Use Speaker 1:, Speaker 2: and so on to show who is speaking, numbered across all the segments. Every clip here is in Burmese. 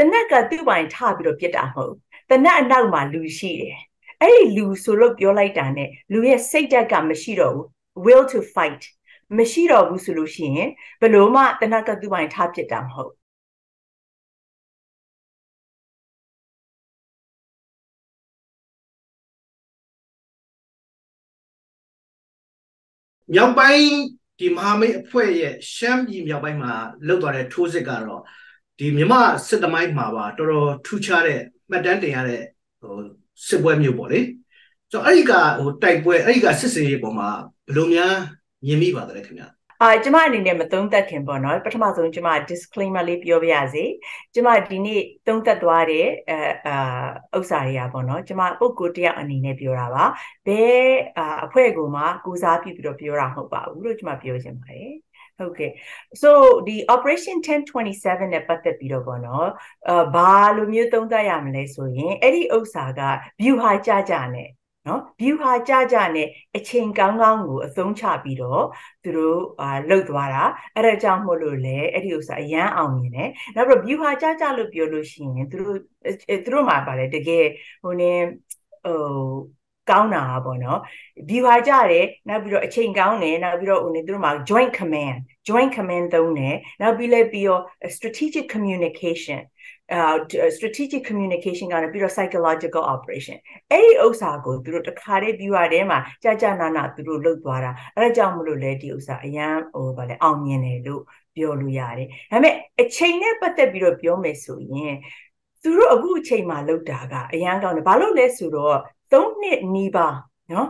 Speaker 1: တနက်ကသူ့ပိုင်ထပြီးတော့ပြစ်တာမဟုတ်တနက်အနောက်မှာလူရှိတယ်အဲ့ဒီလူဆိုလို့ပြောလိုက်တာ ਨੇ လူရဲ့စိတ်ဓာတ်ကမရှိတော့ဘူး will to fight မရှိတော့ဘူးဆိုလို့ရှိရင်ဘယ်လို့မှတနက်ကသူ့ပိုင်ထားပြစ်တာမဟုတ်
Speaker 2: မြောက်ပိုင်းဒီမဟာမိတ်အဖွဲ့ရဲ့ရှမ်းပြည်မြောက်ပိုင်းမှာလောက်သွားတဲ့ထိုးစစ်ကတော့ ဒီမြမစစ်သမိုင်းမှာပါတော်တော်ထူးခြားတဲ့မှတ်တမ်းတင်ရတဲ့ဟိုစစ်ပွဲမျိုးပေါ့လေဆိုတော့အဲ့ဒီကဟိုတိုက်ပွဲအဲ့ဒီကစစ်စေးရေးပေါ်မှာဘယ်လိုများမြင်မိပါတယ်ခင်ဗျာ
Speaker 1: အာကျမအနေနဲ့မသုံးသက်ခင်ပေါ့နော်ပထမဆုံးကျမ disclaimer လေးပြောပြရစီကျမဒီနေ့သုံးသက်သွားတဲ့အဲအာဥစ္စာတွေကပေါ့နော်ကျမပုဂ္ဂိုလ်တယောက်အနေနဲ့ပြောတာပါဘယ်အဖွဲ့ကိုမှကိုစားပြုပြီးတော့ပြောတာမဟုတ်ပါဘူးလို့ကျမပြောချင်ပါတယ် ဟုတ်ကဲ့ so ဒီ operation 1027နဲ့ပတ်သက်ပြီးတော့ပေါ့နော်အာဘာလိုမျိုးသုံးသပ်ရမလဲဆိုရင်အဲ့ဒီဥစ္စာက view ဟာကြကြနဲ့နော် view ဟာကြကြနဲ့အချိန်ကောင်းကောင်းကိုအသုံးချပြီးတော့သူတို့အာလှုပ်သွားတာအဲ့ဒါကြောင့်မို့လို့လေအဲ့ဒီဥစ္စာအရန်အောင်မြင်တယ်နောက်ပြီး view ဟာကြကြလို့ပြောလို့ရှိရင်သူတို့သူတို့မှာပါလေတကယ်ဟိုနေဟို ကောင်းတာပေါ့နော် view ဟာကြတယ်နောက်ပြီးတော့အချိန်ကောင်းတယ်နောက်ပြီးတော့ဟိုနေသူတို့မှာ joint command joint command သုံးတယ်နောက်ပြီးလဲပြီးတော့ strategic communication uh strategic communication ကလည်းပြီးတော့ psychological operation အဲ့ဒီဥစ္စာကိုသူတို့တခါတည်း viewer ထဲမှာကြာကြာနာနာသူတို့လုပ်သွားတာအဲ့ဒါကြောင့်မလို့လဲဒီဥစ္စာအရန်ဟိုဗာလဲအောင်မြင်တယ်လို့ပြောလို့ရတယ်ဒါပေမဲ့အချိန်နဲ့ပတ်သက်ပြီးတော့ပြောမယ်ဆိုရင်သူတို့အခုအချိန်မှာလုပ်တာကအရန်ကောင်းတယ်ဘာလို့လဲဆိုတော့ 3နှစ်နီးပါးနော်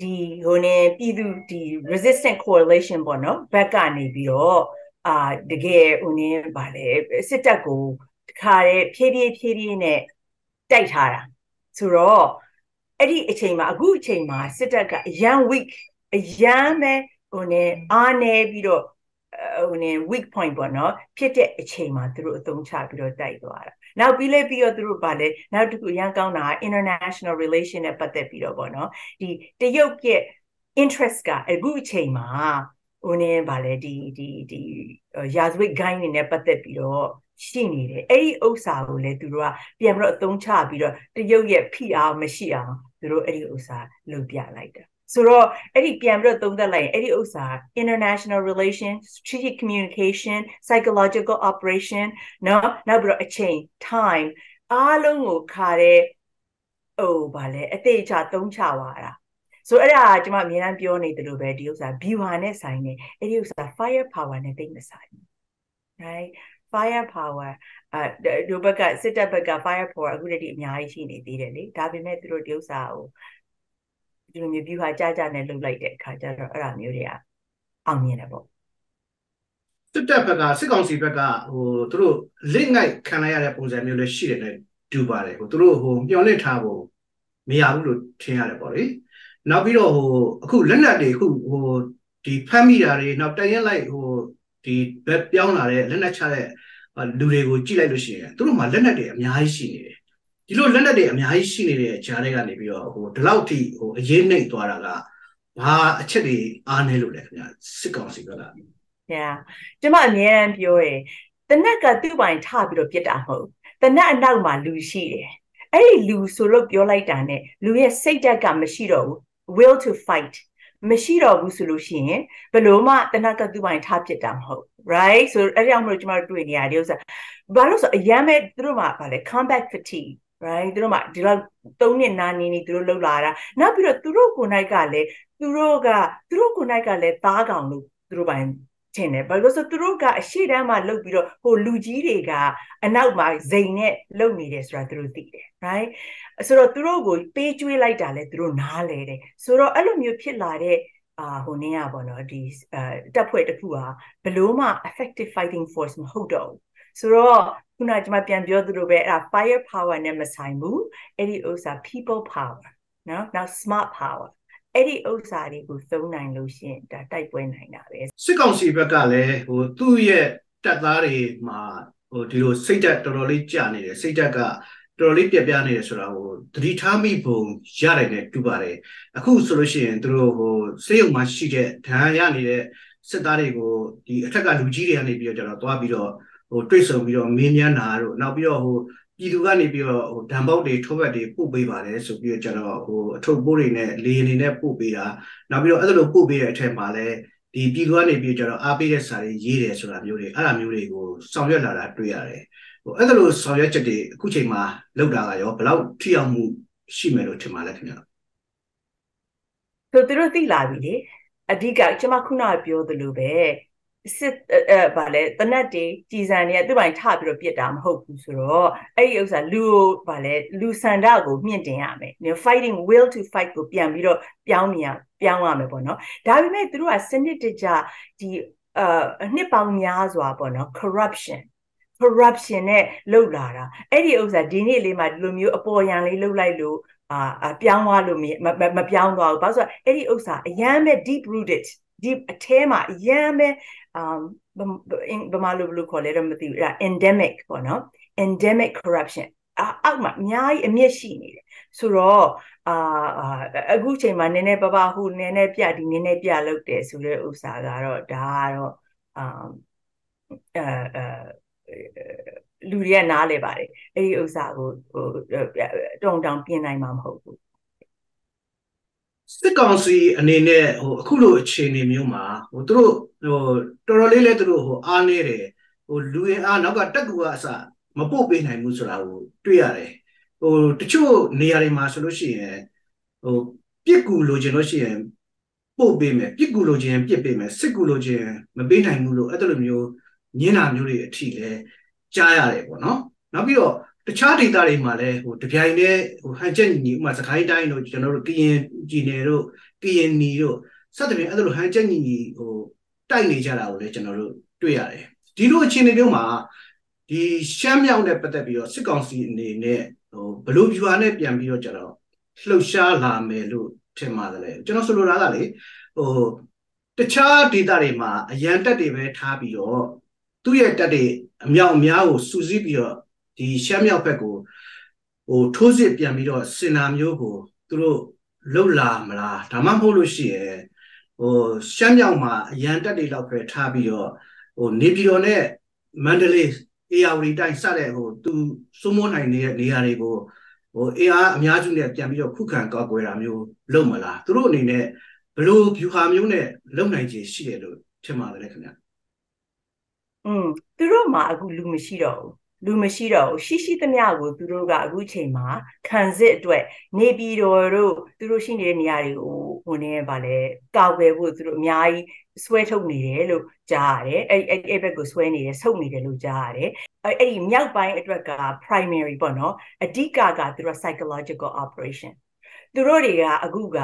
Speaker 1: ဒီဟိုနေပြည်သူဒီ resistant coalition ပေါ့နော်ဘက်ကနေပြီးတော့အာတကယ်ဟိုနေဗာလဲစစ်တပ်ကိုတခါတည်းဖြည်းဖြည်းဖြည်းဖြည်းနဲ့တိုက်ထားတာဆိုတော့အဲ့ဒီအချိန်မှာအခုအချိန်မှာစစ်တပ်ကအရန် weak အရန်ပဲဟိုနေအားနေပြီးတော့ဟိုနေ weak point ပေါ့နော်ဖြစ်တဲ့အချိန်မှာသူတို့အသုံးချပြီးတော့တိုက်သွားတာ နောက်ပြီးလဲပြီးတော့သူတို့ဗာလဲနောက်တစ်ခုအရန်ကောင်းတာ international relation နဲ့ပတ်သက်ပြီးတော့ပေါ့နော်ဒီတရုတ်ရဲ့ interest ကအခုအချိန်မှာဟိုနေဗာလဲဒီဒီဒီရာဇဝတ် gain နေနဲ့ပတ်သက်ပြီးတော့ရှိနေတယ်အဲ့ဒီဥစ္စာကိုလည်းသူတို့ကပြန်ပြီးတော့အသုံးချပြီးတော့တရုတ်ရဲ့ဖိအားမရှိအောင်သူတို့အဲ့ဒီဥစ္စာလုပ်ပြလိုက်တာ ဆိုတော့အဲ့ဒီပြန်ပြီးတော့သုံးသပ်လိုက်ရင်အဲ့ဒီဥစ္စာ international relation strategic communication psychological operation เนาะနောက်ပြီးတော့အချိန် time အားလုံးကိုခါတဲ့ဟိုဗာလဲအသေးချသုံးချသွားတာဆိုအဲ့ဒါကျွန်မအများအားပြောနေတယ်လို့ပဲဒီဥစ္စာ viewer နဲ့ဆိုင်နေအဲ့ဒီဥစ္စာ fire power နဲ့တိတ်မဆိုင် right fire power အဲဒိုဘက်ကစစ်တပ်ဘက်က fire power အခုတည်းကအများကြီးရှိနေသေးတယ်လေဒါပေမဲ့သူတို့ဒီဥစ္စာကို ဒီလိုမျိုး view ဟာကြာကြာနဲ့လှုပ်လိုက်တဲ့အခါကျတော့အဲ့ဒါမျိုးတွေကအောင်မြင်တယ်ပေါ့
Speaker 2: စစ်တပ်ဘက်ကစစ်ကောင်စီဘက်ကဟိုသူတို့လင့်ငိုက်ခံရတဲ့ပုံစံမျိုးလည်းရှိတယ်နဲ့တူပါတယ်ဟိုသူတို့ဟိုမျော်လင့်ထားဖို့မရဘူးလို့ထင်ရတယ်ပေါ့လေနောက်ပြီးတော့ဟိုအခုလက်နက်တွေအခုဟိုဒီဖမ်းမိတာတွေနောက်တရင်လိုက်ဟိုဒီဘက်ပြောင်းလာတဲ့လက်နက်ချတဲ့လူတွေကိုကြည့်လိုက်လို့ရှိရင်သူတို့မှာလက်နက်တွေအများကြီးရှိနေတယ် ဒီလိုလက်နက်တွေအများကြီးရှိနေတဲ့ဂျားတွေကနေပြီးတော့ဟိုဒီလောက်ထိဟိုအရေးနှိမ့်သွားတာကဘာအချက်တွေအားနေလို့လဲခင်ဗျာစစ်ကောင်စီဘက်က
Speaker 1: Yeah ကျမအများအားပြောတယ်တနက်ကသူ့ပိုင်ထပြီးတော့ပြစ်တာမဟုတ်တနက်အနောက်မှာလူရှိတယ်အဲ့ဒီလူဆိုလို့ပြောလိုက်တာ ਨੇ လူရဲ့စိတ်ဓာတ်ကမရှိတော့ဘူး will to fight မရှိတော့ဘူးဆိုလို့ရှိရင်ဘယ်လို့မှတနက်ကသူ့ပိုင်ထားပြစ်တာမဟုတ် right ဆိုအဲ့ဒီအောင်မလို့ကျမတို့တွေ့နေရတယ်ဥစ္စာဘာလို့ဆိုအရန်မဲ့သူတို့မှာဗာလဲ combat fatigue right သူတို့မှဒီလောက်၃နှစ်နာနေနေသူတို့လှုပ်လာတာနောက်ပြီးတော့သူတို့ကိုယ်၌ကလည်းသူတို့ကသူတို့ကိုယ်၌ကလည်းသားကောင်လို့သူတို့ပိုင်းထင်တယ်ဘာလို့ဆိုသူတို့ကအရှိတမ်းမှာလှုပ်ပြီးတော့ဟိုလူကြီးတွေကအနောက်မှာဇိန်နဲ့လှုပ်နေတယ်ဆိုတာသူတို့သိတယ် right ဆိုတော့သူတို့ကိုပေးကျွေးလိုက်တာလဲသူတို့နားလဲတယ်ဆိုတော့အဲ့လိုမျိုးဖြစ်လာတဲ့အာဟိုနည်းอ่ะပေါ့နော်ဒီတပ်ဖွဲ့တစ်ခုဟာဘလို့မှ effective fighting force မဟုတ်တော့ဘူးဆိုတော့ ခုနကကျွန်မပြန်ပြောသလိုပဲအဲ့ဒါ fire power နဲ့မဆိုင်ဘူးအဲ့ဒီဥစ္စာ people power နော်နောက် smart power အဲ့ဒီဥစ္စာတွေကိုသုံးနိုင်လို့ရှိရင်ဒါတိုက်ပွဲနိုင်တာပဲ
Speaker 2: စစ်ကောင်စီဘက်ကလည်းဟိုသူ့ရဲ့တပ်သားတွေမှာဟိုဒီလိုစိတ်ဓာတ်တော်တော်လေးကျနေတယ်စိတ်ဓာတ်ကတော်တော်လေးပြက်ပြားနေတယ်ဆိုတာကိုသတိထားမိပုံရတယ်နဲ့တူပါတယ်အခုဆိုလို့ရှိရင်သူတို့ဟိုစေယုံမှာရှိတဲ့ဒဏ်ရာရနေတဲ့စစ်သားတွေကိုဒီအထက်ကလူကြီးတွေကနေပြီးတော့ကျွန်တော်သွားပြီးတော့ ဟိုတွေ့ဆုံပြီးတော့မေးမြန်းတာတို့နောက်ပြီးတော့ဟိုပြည်သူကနေပြီးတော့ဟိုဓာတ်ပေါက်တွေထုတ်ဘက်တွေပို့ပေးပါတယ်ဆိုပြီးတော့ကျွန်တော်ဟိုအထုပ်ပိုးတွေနဲ့လေအနေနဲ့ပို့ပေးတာနောက်ပြီးတော့အဲ့လိုပို့ပေးတဲ့အထက်မှာလည်းဒီပြည်သူကနေပြီးကျွန်တော်အားပေးတဲ့စာတွေရေးတယ်ဆိုတာမျိုးတွေအဲ့ဒါမျိုးတွေကိုဆောင်ရွက်လာတာတွေ့ရတယ်ဟိုအဲ့ဒါလိုဆောင်ရွက်ချက်တွေအခုချိန်မှာလောက်တာကရောဘယ်လောက်ထိရောက်မှုရှိမယ်လို့ထင်ပါလဲခင်ဗျာ
Speaker 1: ဆိုသူတို့သိလာပြီလေအဓိကကျွန်မခုနပြောသလိုပဲ စစ်အဲဗာလဲတနတ်တွေကြည်စံတွေကသူ့ပိုင်ထပြီးတော့ပြစ်တာမဟုတ်ဘူးဆိုတော့အဲ့ဒီဥစ္စာလူကိုဗာလဲလူစန္ဒကိုမြင့်တင်ရမယ်။ fighting will to fight ကိုပြန်ပြီးတော့ပြောင်းမြင်ပြောင်းရမယ်ပေါ့နော်။ဒါပေမဲ့သူတို့ကစနစ်တကျဒီအနှစ်ပေါင်းများစွာပေါ့နော် corruption corruption နဲ့လှုပ်လာတာအဲ့ဒီဥစ္စာဒီနေ့လေးမှာဒီလိုမျိုးအပေါ်ယံလေးလှုပ်လိုက်လို့အာပြောင်းသွားလို့မပြောင်းသွားဘူး။ဘာလို့ဆိုတော့အဲ့ဒီဥစ္စာအရန်ပဲ deep rooted deep အထဲမှာအရန်ပဲ um ဘယ်မှာလို့ဘယ်လိုခေါ်လဲတော့မသိဘူးအဲ့ဒါ endemic ပေါ့နော် endemic corruption အောက်မှာအများကြီးအမြင့်ရှိနေတယ်ဆိုတော့အာအခုချိန်မှာနည်းနည်းပပဟုနည်းနည်းပြဒီနည်းနည်းပြလုပ်တယ်ဆိုတဲ့ဥစ္စာကတော့ဒါကတော့အာအဲလူတွေကနားလဲပါတယ်အဲ့ဒီဥစ္စာကိုဟိုတုံတောင်ပြင်နိုင်မှာမဟုတ်ဘူး
Speaker 2: စစ်ကောင်စီအနေနဲ့ဟိုအခုလိုအခြေအနေမျိုးမှာဟိုသူတို့ဟိုတော်တော်လေးလဲသူတို့ဟိုအားနေတယ်ဟိုလူရင်အားနောက်ကတက်ကူကအစမပို့ပေးနိုင်ဘူးဆိုတာကိုတွေ့ရတယ်ဟိုတချို့နေရာတွေမှာဆိုလို့ရှိရင်ဟိုပြစ်ကူလိုချင်လို့ရှိရင်ပို့ပေးမယ်ပြစ်ကူလိုချင်ပြစ်ပေးမယ်စစ်ကူလိုချင်မပေးနိုင်ဘူးလို့အဲ့လိုမျိုးညင်းတာမျိုးတွေအထိလဲကြားရတယ်ပေါ့နော်နောက်ပြီးတော့ တခြားဒေသတွေမှာလည်းဟိုတပြိုင်တည်းဟိုဟန်ချက်ညီဥမာစကိုင်းတိုင်းတို့ကျွန်တော်တို့ကရင်ပြည်နယ်တို့ကရင်နီတို့စသဖြင့်အဲ့လိုဟန်ချက်ညီညီဟိုတိုက်နေကြတာကိုလည်းကျွန်တော်တို့တွေ့ရတယ်ဒီလိုအခြေအနေမျိုးမှာဒီရှမ်းမြောက်နဲ့ပတ်သက်ပြီးတော့စစ်ကောင်စီအနေနဲ့ဟိုဘလို့ viewer နဲ့ပြန်ပြီးတော့ကျွန်တော်လှုပ်ရှားလာမယ်လို့ထင်ပါတယ်ကျွန်တော်ဆိုလိုတာကလေဟိုတခြားဒေသတွေမှာအရန်တက်တွေပဲထားပြီးတော့သူ့ရဲ့တက်တွေအမြောက်အများကိုစူးစီးပြီးတော့ ဒီရှမ်းမြောက်ဘက်ကိုဟိုထိုးစစ်ပြန်ပြီးတော့စင်နာမျိုးကိုသူတို့လှုပ်လာမလားဒါမှမဟုတ်လို့ရှိရင်ဟိုရှမ်းမြောက်မှာအရန်တက်တွေလောက်ပဲထားပြီးတော့ဟိုနေပြည်တော်နဲ့မန္တလေးအေယာဝတီတိုင်းစတဲ့ဟိုသူစိုးမိုးနိုင်နေတဲ့နေရာတွေကိုဟိုအေအားအများစုနဲ့ပြန်ပြီးတော့ခုခံကောက်ွယ်တာမျိုးလုပ်မလားသူတို့အနေနဲ့ဘယ်လို view ဟာမျိုးနဲ့လုပ်နိုင်ခြေရှိတယ်လို့ထင်ပါတယ်ခင်ဗျ
Speaker 1: อืมသူတို့မှာအခုလူမရှိတော့ဘူး လူမရှိတော့ဘူးရှိရှိသမျှကိုသူတို့ကအခုချိန်မှာခံစစ်အတွက်နေပြည်တော်တို့သူတို့ရှိနေတဲ့နေရာတွေကိုဟိုနေပါလဲကောက်ွယ်ဖို့သူတို့အများကြီးဆွဲထုတ်နေတယ်လို့ကြားရတယ်အဲ့အဲ့အဲ့ဘက်ကိုဆွဲနေတယ်ဆုတ်နေတယ်လို့ကြားရတယ်အဲ့အဲ့ဒီမြောက်ပိုင်းအတွက်က primary ပေါ့နော်အဓိကကသူတို့ psychological operation သူတို့တွေကအခုက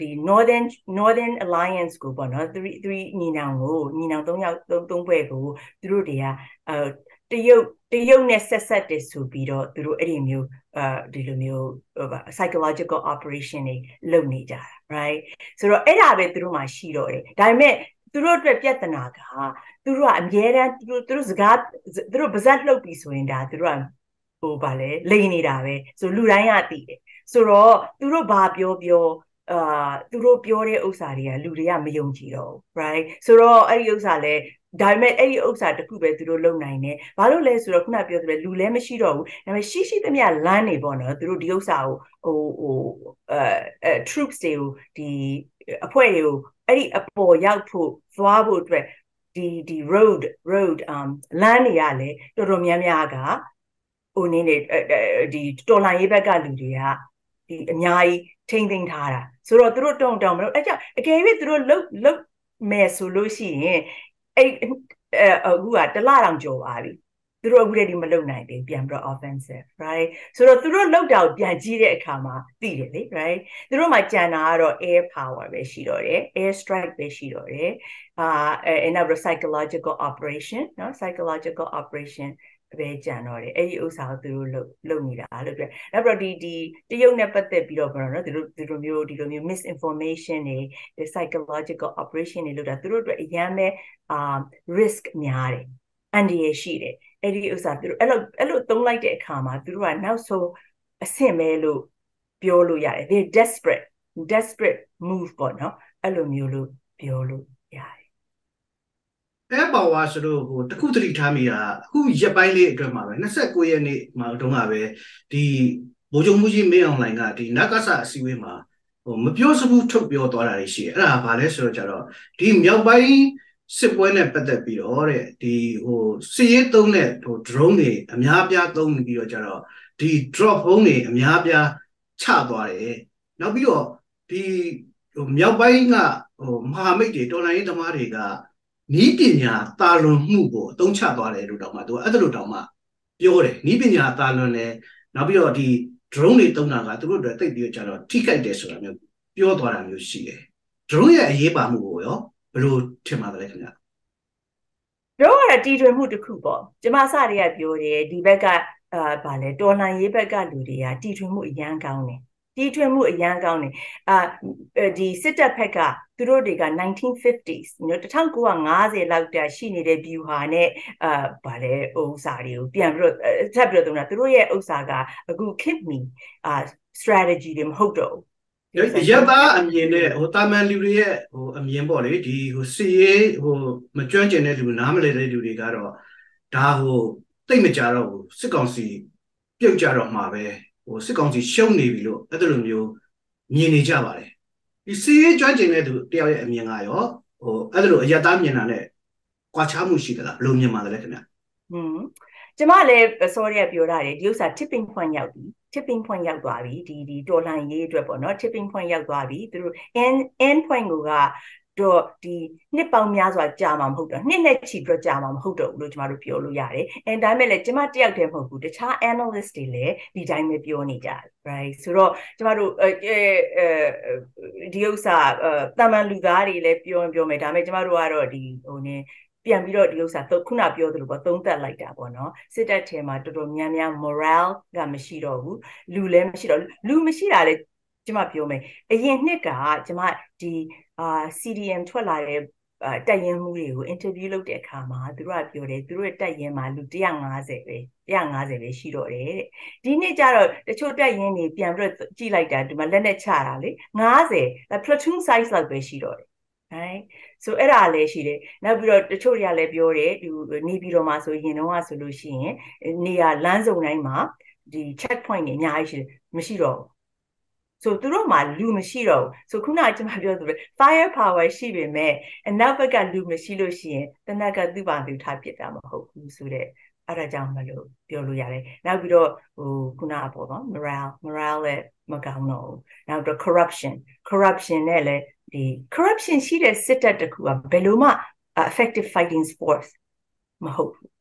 Speaker 1: ဒီ Northern Northern Alliance ကိုပေါ့နော်3 3ညီနောင်ကိုညီနောင်3ယောက်3 3ဘွဲ့ကိုသူတို့တွေကအဲ တရုတ်တရုတ်နဲ့ဆက်ဆက်တယ်ဆိုပြီးတော့သူတို့အဲ့ဒီမျိုးအဲဒီလိုမျိုးဟို psychological operation တွေလုပ်နေကြတာ right ဆိုတော့အဲ့ဒါပဲသူတို့မှရှိတော့တယ်ဒါပေမဲ့သူတို့အတွက်ပြဿနာကသူတို့ကအမြဲတမ်းသူတို့သူတို့စကားသူတို့ပါဇက်လှုပ်ပြီးဆိုရင်ဒါသူတို့ကဟိုဗာလဲလိန်နေတာပဲဆိုလူတိုင်းကသိတယ်ဆိုတော့သူတို့ဘာပြောပြော အာသူတို့ပြောတဲ့ဥစ္စာတွေကလူတွေကမယုံကြည်တော့ဘူး right ဆိုတော့အဲ့ဒီဥစ္စာလဲဒါပေမဲ့အဲ့ဒီဥစ္စာတခုပဲသူတို့လုံနိုင်တယ်ဘာလို့လဲဆိုတော့ခုနပြောသလိုလူလည်းမရှိတော့ဘူးဒါပေမဲ့ရှိရှိသမျှလမ်းနေပေါ့နော်သူတို့ဒီဥစ္စာကိုဟိုဟိုအဲ troops တွေကိုဒီအဖွဲ့တွေကိုအဲ့ဒီအပေါ်ရောက်ဖို့သွားဖို့အတွက်ဒီဒီ road road um လမ်းနေရလဲတော်တော်များများကဟိုနင်းနေဒီတော်လိုင်းရေးဘက်ကလူတွေက ဒီအများကြီးထိမ့်သိမ်းထားတာဆိုတော့သူတို့တုံတောင်မလို့အဲ့ကြောင့်အကယ်၍သူတို့လုတ်လုတ်မယ်ဆိုလို့ရှိရင်အဲ့အခုကတလတောင်ကျော်ပါပြီသူတို့အခုတည်းဒီမလုံနိုင်သေးပြန်ပြီးတော့ offensive right ဆိုတော့သူတို့လောက်တာကိုပြန်ကြည့်တဲ့အခါမှာသိတယ်လေ right သူတို့မှကြံတာကတော့ air power ပဲရှိတော့တယ် air strike ပဲရှိတော့တယ်အာအဲနောက်ပြီး psychological operation เนาะ psychological operation ပဲကြံတော့တယ်အဲ့ဒီဥစ္စာကိုသူတို့လုပ်လုပ်နေတာလို့ပြောနောက်ပြီးတော့ဒီဒီတရုတ်နဲ့ပတ်သက်ပြီးတော့ပြောတော့သူတို့ဒီလိုမျိုးဒီလိုမျိုး misinformation တွေဒီ psychological operation တွေလုပ်တာသူတို့အတွက်အရန်ပဲအာ risk များတယ်အန္တရာယ်ရှိတယ်အဲ့ဒီဥစ္စာသူတို့အဲ့လိုအဲ့လိုသုံးလိုက်တဲ့အခါမှာသူတို့ကနောက်ဆုံးအဆင့်ပဲလို့ပြောလို့ရတယ် they desperate desperate move ပေါ့နော်အဲ့လိုမျိုးလို့ပြောလို့ရတယ်
Speaker 2: air power ဆိုတော့ဟိုတခုတတိထားမိတာအခုရက်ပိုင်းလေးအတွက်မှာပဲ29ရက်နေ့မှာတုန်းကပဲဒီဗိုလ်ချုပ်မှုကြီးမင်းအောင်လှိုင်ကဒီနဂဆအစည်းအဝေးမှာဟိုမပြောစဘူးထုတ်ပြောသွားတာရှိတယ်အဲ့ဒါဘာလဲဆိုတော့ကြတော့ဒီမြောက်ပိုင်းစစ်ပွဲနဲ့ပတ်သက်ပြီးတော့တဲ့ဒီဟိုစစ်ရေးသုံးတဲ့ဟို drone တွေအများပြားသုံးပြီးတော့ကြတော့ဒီ drop home တွေအများပြားချသွားတယ်နောက်ပြီးတော့ဒီဟိုမြောက်ပိုင်းကဟိုမဟာမိတ်တွေတော်လိုင်းရေးသမားတွေက နီးပညာတာလွန်မှုကိုအသုံးချသွားတယ်လို့တောင်မှသူအဲ့ဒါလို့တောင်မှပြောတယ်နီးပညာတာလွန်တယ်နောက်ပြီးတော့ဒီ drone တွေတုံးတာကသူတို့တွေတိတ်ပြီးကြတော့ထိခိုက်တယ်ဆိုတာမျိုးပြောသွားတာမျိုးရှိတယ် drone ရဲ့အရေးပါမှုကိုရောဘယ်လိုထင်ပါသလဲခင်ဗျာ
Speaker 1: drone ကတော့တီထွင်မှုတစ်ခုပေါ့ကျမစတွေကပြောတယ်ဒီဘက်ကအာဗာလဲတော်လန်ရေးဘက်ကလူတွေကတီထွင်မှုအရန်ကောင်းတယ် တီထွင်မှုအရန်ကောင်းတယ်အာဒီစစ်တပ်ဘက်ကသူတို့တွေက 1950s နော်1950လောက်တည်းရှိနေတဲ့ view ဟာနဲ့အာဗာလဲဥစ္စာတွေကိုပြန်ပြီးတော့ထပ်ပြီးတော့သူတို့ရဲ့ဥစ္စာကအခု keep me အာ strategy တွေမဟုတ်တော့
Speaker 2: ဘူးရတာအမြင်နဲ့ဟိုတာမန်လူတွေရဲ့ဟိုအမြင်ပေါ့လေဒီဟိုစီရေးဟိုမကျွမ်းကျင်တဲ့လူနားမလည်တဲ့လူတွေကတော့ဒါဟိုတိတ်မကြတော့ဘူးစစ်ကောင်စီပြုတ်ကြတော့မှာပဲ ဟိုစစ်ကောင်စီရှုံးနေပြီလို့အဲ့လိုမျိုးမြင်နေကြပါတယ်ဒီစီရေးကျွမ်းကျင်တဲ့သူတယောက်ရဲ့အမြင်ကရောဟိုအဲ့လိုအယက်သားမြင်တာနဲ့ကွာခြားမှုရှိသလားဘယ်လိုမြင်ပါသလဲခင်ဗျ
Speaker 1: ဟွန်းကျမလည်း sorry ကပြောထားတယ်ဒီဥစ္စာ tipping point ရောက်ပြီ tipping point ရောက်သွားပြီဒီဒီတော်လှန်ရေးအတွက်ပေါ့နော် tipping point ရောက်သွားပြီသူတို့ end end point က တော့ဒီနှစ်ပေါင်းများစွာကြာမှာမဟုတ်တော့နှစ်နဲ့ချီပြီးကြာမှာမဟုတ်တော့ဘူးလို့ကျမတို့ပြောလို့ရတယ်။အဲဒါမဲ့လည်းကျမတယောက်တည်းမဟုတ်ဘူးတခြား analyst တွေလည်းဒီတိုင်းပဲပြောနေကြတယ် right ဆိုတော့ကျမတို့အဲဒီဥစ္စာတာမန်လူသားတွေလည်းပြောပြောမယ်ဒါမဲ့ကျမတို့ကတော့ဒီဟိုနေပြန်ပြီးတော့ဒီဥစ္စာခုနပြောသလိုပေါ့သုံးသက်လိုက်တာပေါ့နော်စစ်တပ်ထဲမှာတော်တော်များများ morale ကမရှိတော့ဘူးလူလည်းမရှိတော့လူမရှိတာလည်းကျမပြောမယ်အရင်နှစ်ကကျမဒီ အာ CDM ထွက်လာတဲ့တက်ရင်မှုတွေကို interview လုပ်တဲ့အခါမှာသူတို့ကပြောတယ်သူတို့ရဲ့တက်ရင်မှာလူ150ပဲ150ပဲရှိတော့တယ်တဲ့ဒီနေ့ကျတော့တချို့တက်ရင်တွေပြန်ပြီးတော့ကြည့်လိုက်တာဒီမှာလက်နဲ့ချတာလေ90 platoon size လောက်ပဲရှိတော့တယ် right ဆိုအဲ့ဒါလည်းရှိတယ်နောက်ပြီးတော့တချို့တွေကလည်းပြောတယ်ဒီနေပြီးတော့မှဆိုရင်တော့ဆိုလို့ရှိရင်နေရာလမ်းစုံတိုင်းမှာဒီ check point တွေအများကြီးရှိတယ်မရှိတော့ဘူး ဆိုသူတို့မှာလူမရှိတော့ဘူးဆိုခုနကကျွန်မပြောသလို fire power ရှိပေမဲ့အနောက်ဘက်ကလူမရှိလို့ရှိရင်တနက်ကသူ့ဘာသူထားပစ်တာမဟုတ်ဘူးဆိုတဲ့အဲ့ဒါကြောင့်မလို့ပြောလို့ရတယ်နောက်ပြီးတော့ဟိုခုနကပေါ့နော် morale morale လည်းမကောင်းတော့ဘူးနောက်တော့ corruption corruption နဲ့လည်းဒီ corruption ရှိတဲ့စစ်တပ်တခုကဘယ်လိုမှ effective fighting force မဟုတ်ဘူး